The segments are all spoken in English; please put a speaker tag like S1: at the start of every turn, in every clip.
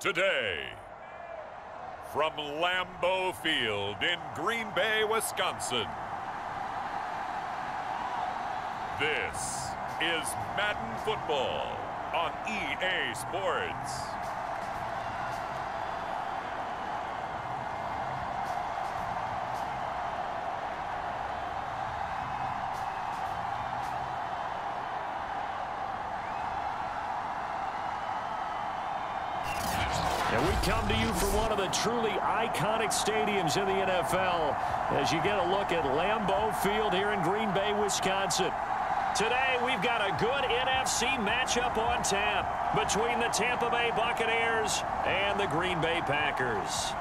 S1: Today, from Lambeau Field in Green Bay, Wisconsin, this is Madden Football on EA Sports.
S2: We come to you from one of the truly iconic stadiums in the NFL as you get a look at Lambeau Field here in Green Bay, Wisconsin. Today, we've got a good NFC matchup on tap between the Tampa Bay Buccaneers and the Green Bay Packers.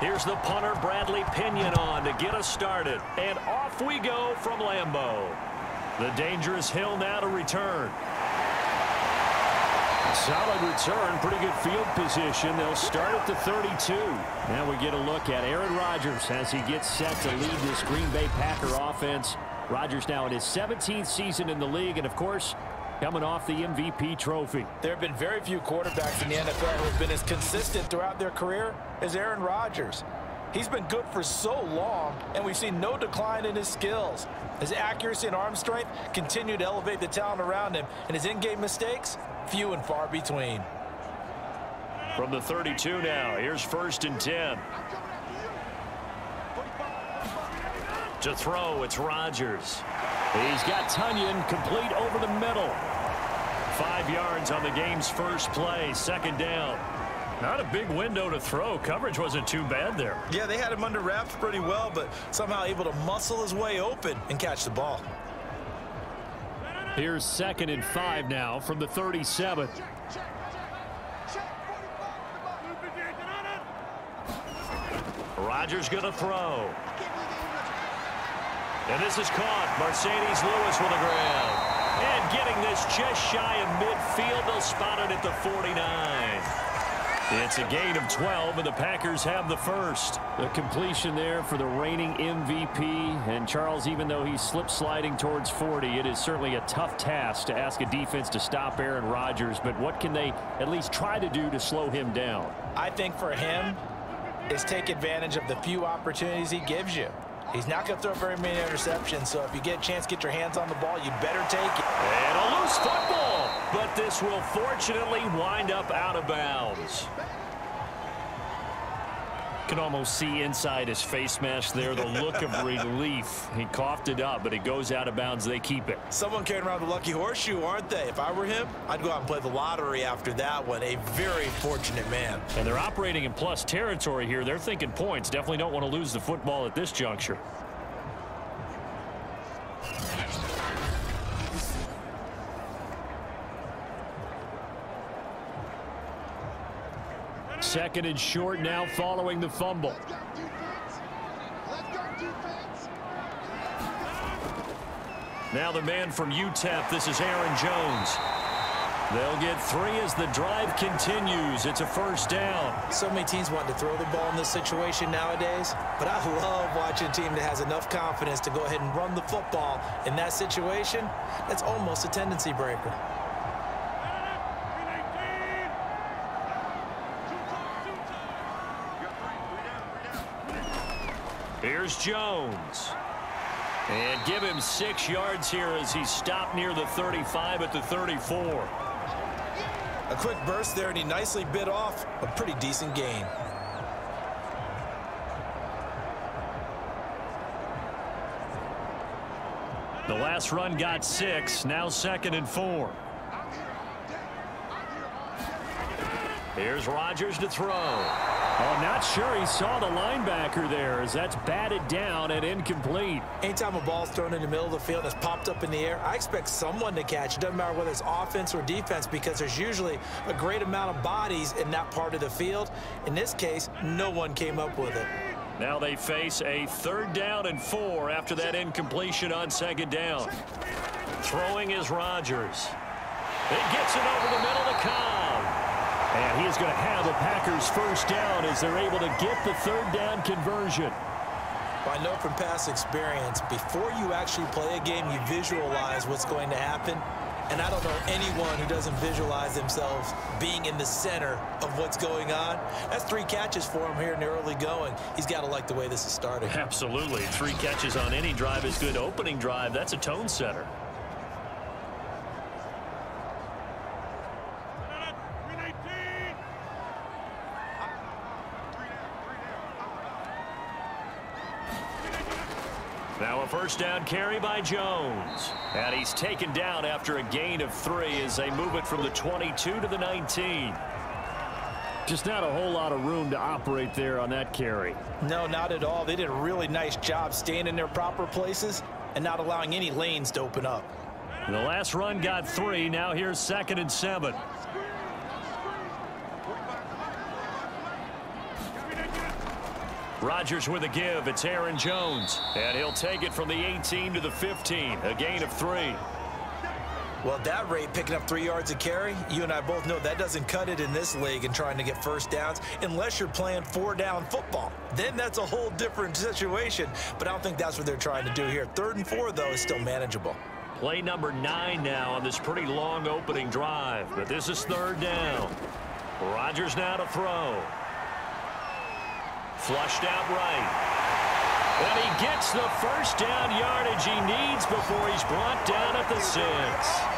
S2: Here's the punter, Bradley Pinion, on to get us started. And off we go from Lambeau. The dangerous hill now to return. Solid return, pretty good field position. They'll start at the 32. Now we get a look at Aaron Rodgers as he gets set to lead this Green Bay Packer offense. Rodgers now in his 17th season in the league, and of course, coming off the MVP trophy.
S3: There have been very few quarterbacks in the NFL who have been as consistent throughout their career as Aaron Rodgers. He's been good for so long, and we've seen no decline in his skills. His accuracy and arm strength continue to elevate the talent around him, and his in-game mistakes, few and far between.
S2: From the 32 now, here's first and 10. To throw, it's Rodgers. He's got Tonyan complete over the middle. Five yards on the game's first play, second down. Not a big window to throw. Coverage wasn't too bad there.
S3: Yeah, they had him under wraps pretty well, but somehow able to muscle his way open and catch the ball.
S2: Here's second and five now from the 37. Rodgers going to throw. And this is caught. Marcedes Lewis with a grab. And getting this just shy of midfield. They'll spot it at the 49. It's a gain of 12, and the Packers have the first. The completion there for the reigning MVP. And Charles, even though he's slip sliding towards 40, it is certainly a tough task to ask a defense to stop Aaron Rodgers. But what can they at least try to do to slow him down?
S3: I think for him is take advantage of the few opportunities he gives you. He's not going to throw very many interceptions, so if you get a chance to get your hands on the ball, you better take it.
S2: And a loose football, but this will fortunately wind up out of bounds. Can almost see inside his face mask there the look of relief. He coughed it up, but it goes out of bounds. They keep it.
S3: Someone carrying around the lucky horseshoe, aren't they? If I were him, I'd go out and play the lottery after that one. A very fortunate man.
S2: And they're operating in plus territory here. They're thinking points. Definitely don't want to lose the football at this juncture. Second and short now following the fumble. Now the man from UTEP, this is Aaron Jones. They'll get three as the drive continues. It's a first down.
S3: So many teams want to throw the ball in this situation nowadays, but I love watching a team that has enough confidence to go ahead and run the football in that situation. That's almost a tendency breaker.
S2: Here's Jones. And give him six yards here as he stopped near the 35 at the 34.
S3: A quick burst there, and he nicely bit off a pretty decent gain.
S2: The last run got six, now second and four. Here's Rodgers to throw. Oh, I'm not sure he saw the linebacker there as that's batted down and incomplete.
S3: Anytime a ball's thrown in the middle of the field and it's popped up in the air, I expect someone to catch. It doesn't matter whether it's offense or defense because there's usually a great amount of bodies in that part of the field. In this case, no one came up with it.
S2: Now they face a third down and four after that incompletion on second down. Throwing is Rodgers. It gets it over the middle to Cobb. And he is going to have the Packers first down as they're able to get the third down conversion.
S3: I know from past experience, before you actually play a game, you visualize what's going to happen. and I don't know anyone who doesn't visualize themselves being in the center of what's going on. That's three catches for him here in the early going. He's got to like the way this is starting.
S2: Absolutely. Three catches on any drive is good. Opening drive, that's a tone setter. Now first down carry by Jones. And he's taken down after a gain of three as they move it from the 22 to the 19. Just not a whole lot of room to operate there on that carry.
S3: No, not at all. They did a really nice job staying in their proper places and not allowing any lanes to open up.
S2: The last run got three. Now here's second and seven. Rodgers with a give. It's Aaron Jones. And he'll take it from the 18 to the 15. A gain of three.
S3: Well, that rate, picking up three yards a carry, you and I both know that doesn't cut it in this league and trying to get first downs unless you're playing four-down football. Then that's a whole different situation, but I don't think that's what they're trying to do here. Third and four, though, is still manageable.
S2: Play number nine now on this pretty long opening drive, but this is third down. Rodgers now to throw. Flushed out right. And he gets the first down yardage he needs before he's brought down at the six.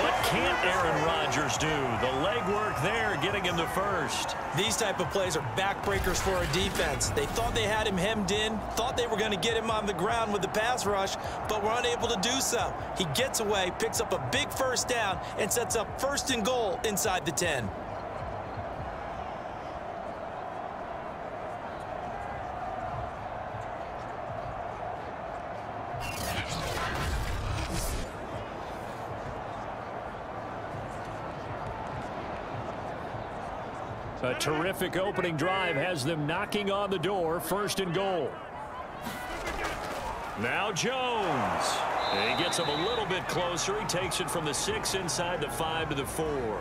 S2: What can't Aaron Rodgers do? The legwork there getting him the first.
S3: These type of plays are backbreakers for a defense. They thought they had him hemmed in, thought they were going to get him on the ground with the pass rush, but were unable to do so. He gets away, picks up a big first down, and sets up first and goal inside the 10.
S2: A terrific opening drive has them knocking on the door, first and goal. Now Jones. He gets him a little bit closer. He takes it from the six inside the five to the four.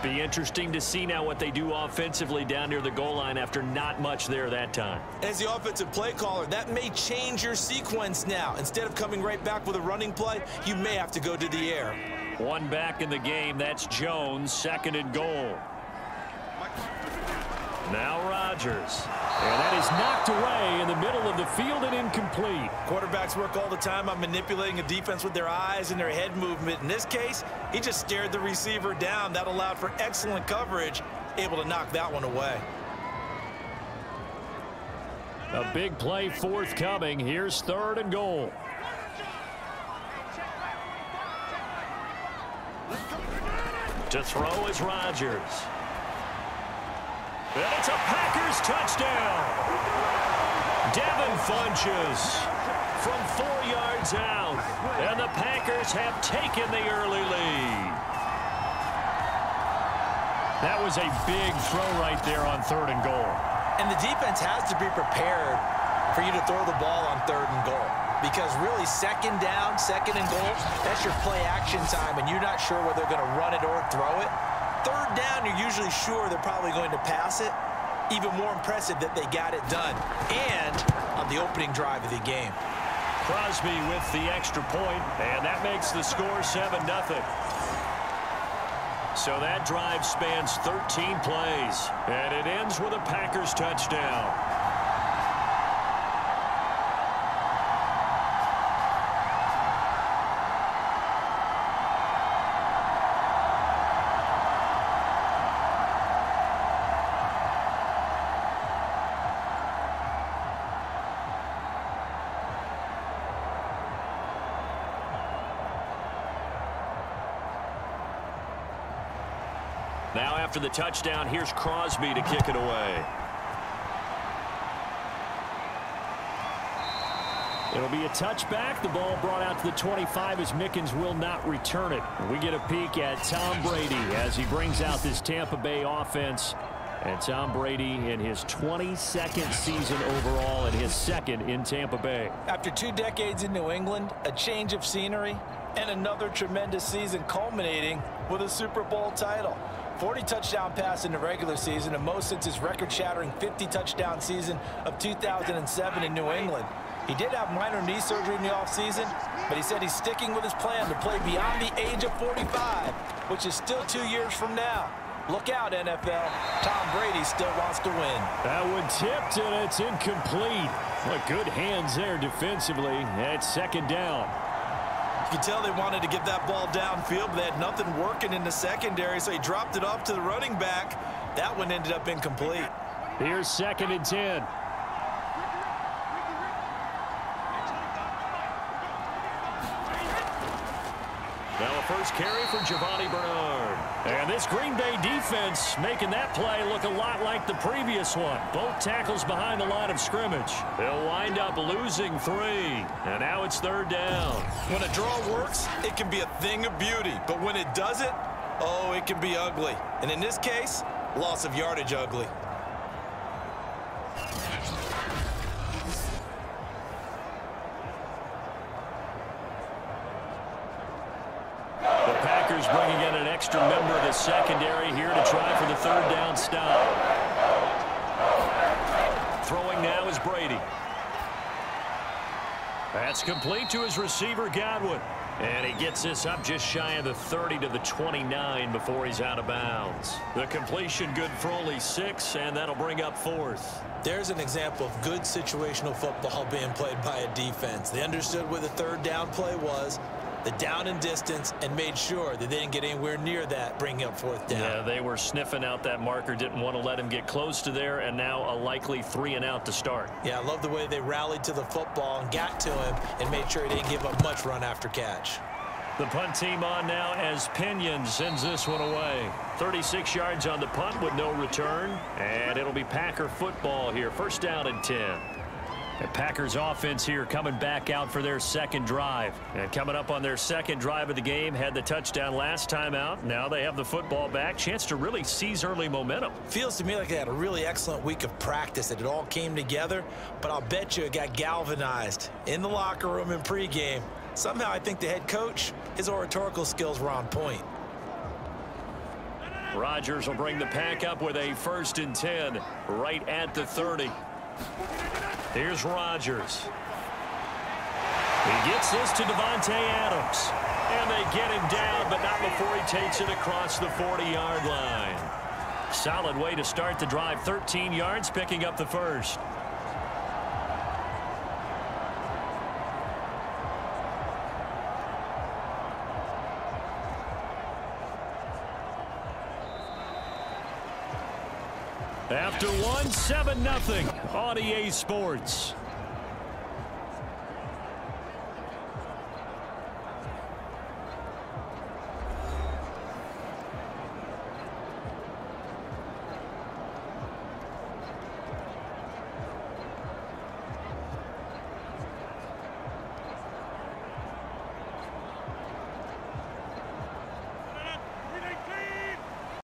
S2: Be interesting to see now what they do offensively down near the goal line after not much there that time.
S3: As the offensive play caller, that may change your sequence now. Instead of coming right back with a running play, you may have to go to the air.
S2: One back in the game. That's Jones, second and goal. Now Rodgers. And that is knocked away in the middle of the field and incomplete.
S3: Quarterbacks work all the time on manipulating a defense with their eyes and their head movement. In this case, he just stared the receiver down. That allowed for excellent coverage, able to knock that one away.
S2: A big play forthcoming. Here's third and goal. To throw is Rodgers. And it's a Packers touchdown. Devin Funchess from four yards out. And the Packers have taken the early lead. That was a big throw right there on third and goal.
S3: And the defense has to be prepared for you to throw the ball on third and goal. Because really, second down, second and goal, that's your play action time, and you're not sure whether they're going to run it or throw it. Third down, you're usually sure they're probably going to pass it. Even more impressive that they got it done. And on the opening drive of the game.
S2: Crosby with the extra point, and that makes the score 7-0. So that drive spans 13 plays, and it ends with a Packers touchdown. Now after the touchdown, here's Crosby to kick it away. It'll be a touchback. The ball brought out to the 25 as Mickens will not return it. We get a peek at Tom Brady as he brings out this Tampa Bay offense. And Tom Brady in his 22nd season overall and his second in Tampa Bay.
S3: After two decades in New England, a change of scenery, and another tremendous season culminating with a Super Bowl title. 40 touchdown pass in the regular season, and most since his record-shattering 50 touchdown season of 2007 in New England. He did have minor knee surgery in the offseason, but he said he's sticking with his plan to play beyond the age of 45, which is still two years from now. Look out, NFL. Tom Brady still wants to win.
S2: That one tipped, and it's incomplete. What good hands there defensively at second down.
S3: You tell they wanted to get that ball downfield, but they had nothing working in the secondary, so he dropped it off to the running back. That one ended up incomplete.
S2: Here's second and 10. Now a first carry for Giovani Bernard. And this Green Bay defense making that play look a lot like the previous one. Both tackles behind the line of scrimmage. They'll wind up losing three. And now it's third down.
S3: When a draw works, it can be a thing of beauty. But when it doesn't, oh, it can be ugly. And in this case, loss of yardage ugly.
S2: Extra member of the secondary here to try for the third down stop. Throwing now is Brady. That's complete to his receiver, Godwin. And he gets this up just shy of the 30 to the 29 before he's out of bounds. The completion good for only six, and that'll bring up fourth.
S3: There's an example of good situational football being played by a defense. They understood where the third down play was, the down and distance, and made sure that they didn't get anywhere near that, bringing up fourth down.
S2: Yeah, they were sniffing out that marker, didn't want to let him get close to there, and now a likely three and out to start.
S3: Yeah, I love the way they rallied to the football and got to him and made sure he didn't give up much run after catch.
S2: The punt team on now as Pinion sends this one away. 36 yards on the punt with no return. And it'll be Packer football here. First down and 10. The Packers offense here coming back out for their second drive. And coming up on their second drive of the game, had the touchdown last time out. Now they have the football back. Chance to really seize early momentum.
S3: Feels to me like they had a really excellent week of practice. That it all came together. But I'll bet you it got galvanized in the locker room in pregame. Somehow I think the head coach, his oratorical skills were on point.
S2: Rodgers will bring the pack up with a first and 10 right at the 30. Here's Rodgers. He gets this to Davante Adams. And they get him down, but not before he takes it across the 40-yard line. Solid way to start the drive. 13 yards, picking up the first. After one, 7-0 on EA Sports.